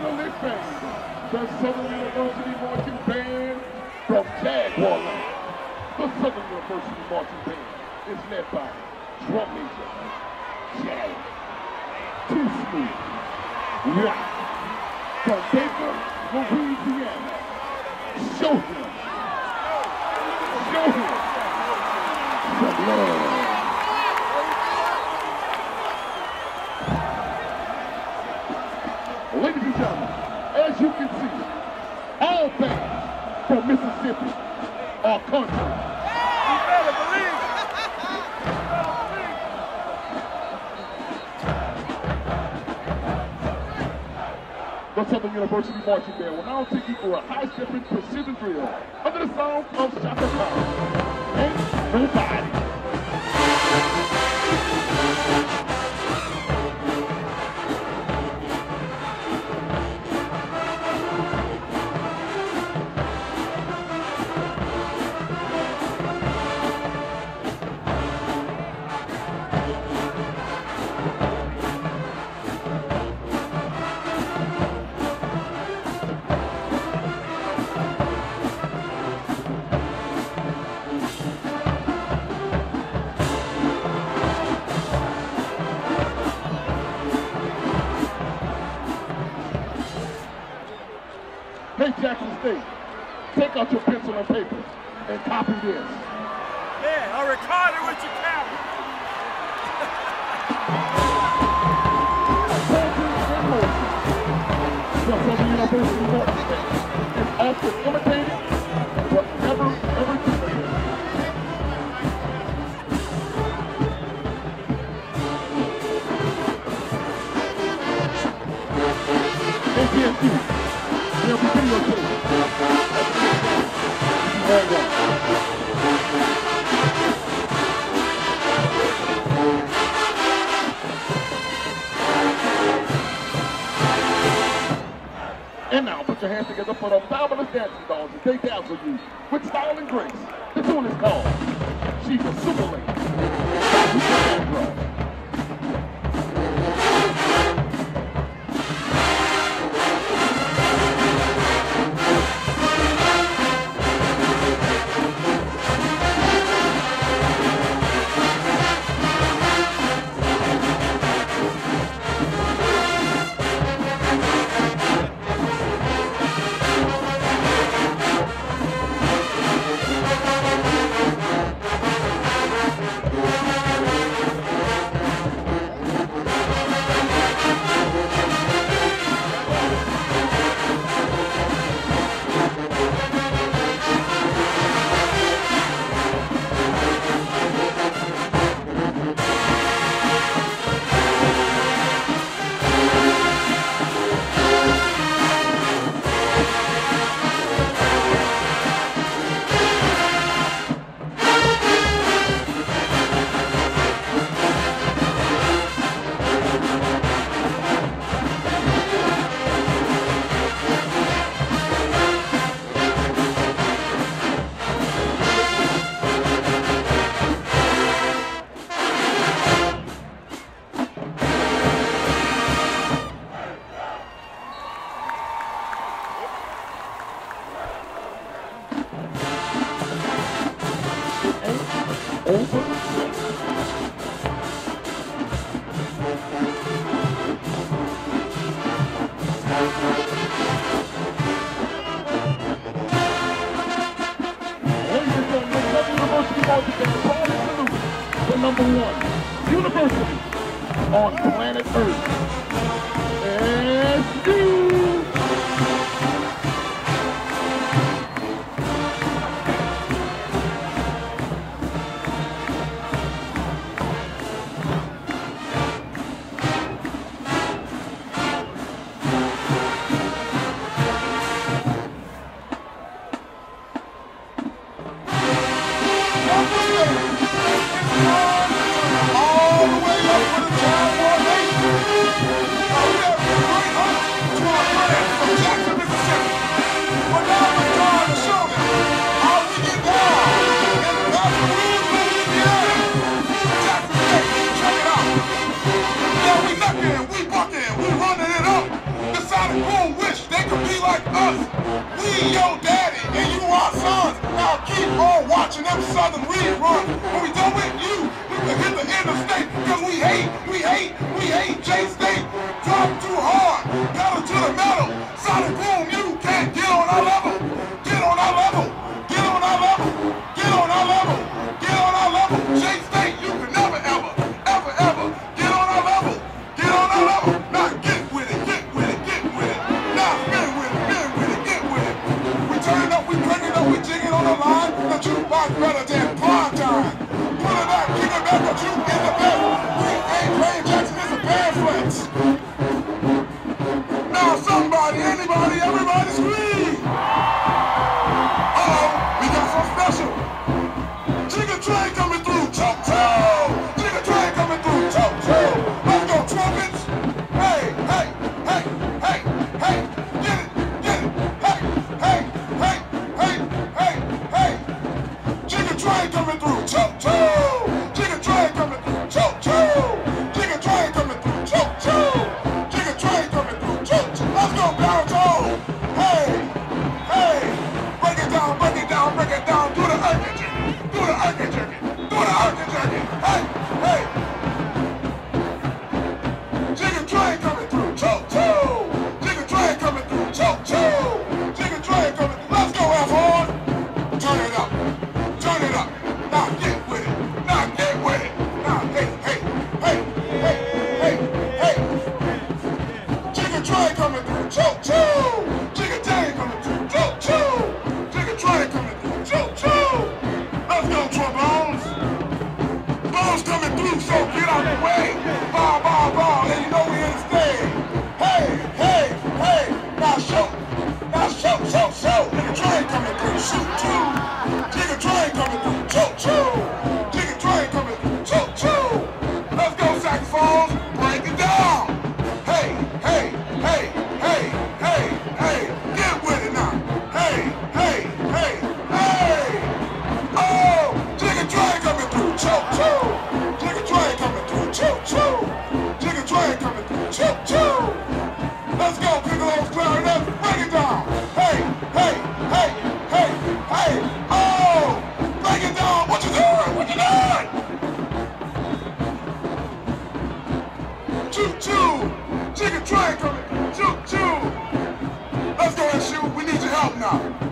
the Southern University Marching Band from Jaguar. The Southern University Marching Band is led by drum major Jared Too Smooth. From As you can see, all bands from Mississippi are country. The Southern University Marching Band will now take you for a high-stepping precision drill under the sound of Chaka Khan. Ain't nobody. Pencil and paper and copy this. Yeah, I'll record it with your camera. The Southern University Marching Band is often imitated, but never, together for the fabulous dancing dolls as they dazzle you with style and grace. The tune is called She's a Super Lady. Number one university on planet Earth. you your daddy and you sons. Now keep on watching them Southern reruns. When we done with you, we can hit the interstate. Cause we hate, we hate, we hate J-State. Talk too hard, pedal to the metal. choo choo. Chicken train coming, choo choo. Let's go and shoot. We need your help now.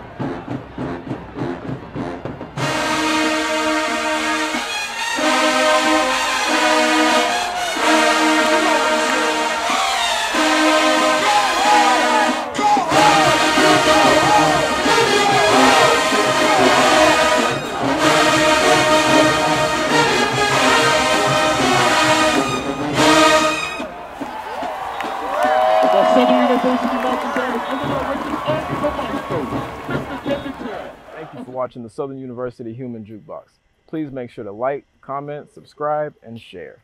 Thank you for watching the Southern University Human Jukebox. Please make sure to like, comment, subscribe, and share.